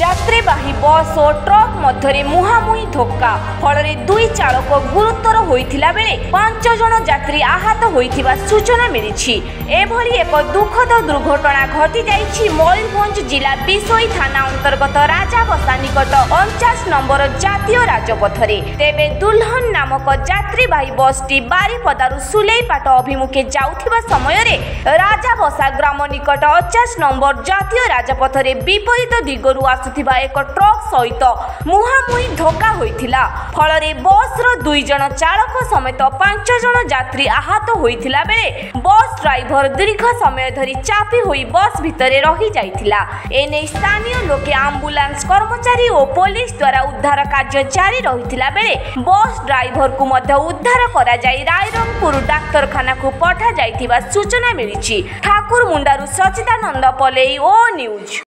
যাত্রীবাহী বস ও ট্রক মধ্যে মুহামুহি ধোকা ফলে দুই চালক গুরুতর হয়েছিল বেড়ে পাঁচ জন যাত্রী আহত হয়েছিল সূচনা মিছে এভাবে এক দুঃখদ দুর্ঘটনা ঘটি যাই ময়ূরভঞ্জ জেলা বিশোই থানা অন্তর্গত রাজাবসা নিকট অনচাশ নম্বর জাতীয় রাজপথে তেবে দুলহন নামক যাত্রীবাহী বসটি বারিপদার সুলেইপাট অভিমুখে যাওয়া সময়ের রাজাবসা গ্রাম নিকট অচাশ নম্বর জাতীয় রাজপথে বিপরীত দিগর আস ଆସୁଥିବା ଏକ ଟ୍ରକ୍ ସହିତ ମୁହାଁମୁହିଁ ଧକ୍କା ହୋଇଥିଲା ଫଳରେ ବସ୍ର ଦୁଇ ଜଣ ଚାଳକ ସମେତ ପାଞ୍ଚ ଜଣ ଯାତ୍ରୀ ଆହତ ହୋଇଥିଲା ବେଳେ ବସ୍ ଡ୍ରାଇଭର ଦୀର୍ଘ ସମୟ ଧରି ଚାପି ହୋଇ ବସ୍ ଭିତରେ ରହିଯାଇଥିଲା ଏନେଇ ସ୍ଥାନୀୟ ଲୋକେ ଆମ୍ବୁଲାନ୍ସ କର୍ମଚାରୀ ଓ ପୋଲିସ ଦ୍ୱାରା ଉଦ୍ଧାର କାର୍ଯ୍ୟ ଜାରି ରହିଥିଲା ବେଳେ ବସ୍ ଡ୍ରାଇଭରକୁ ମଧ୍ୟ ଉଦ୍ଧାର କରାଯାଇ ରାଇରଙ୍ଗପୁର ଡାକ୍ତରଖାନାକୁ ପଠାଯାଇଥିବା ସୂଚନା ମିଳିଛି ଠାକୁର ମୁଣ୍ଡାରୁ ସଚିଦାନନ୍ଦ ପଲେଇ ଓ ନ୍ୟୁଜ୍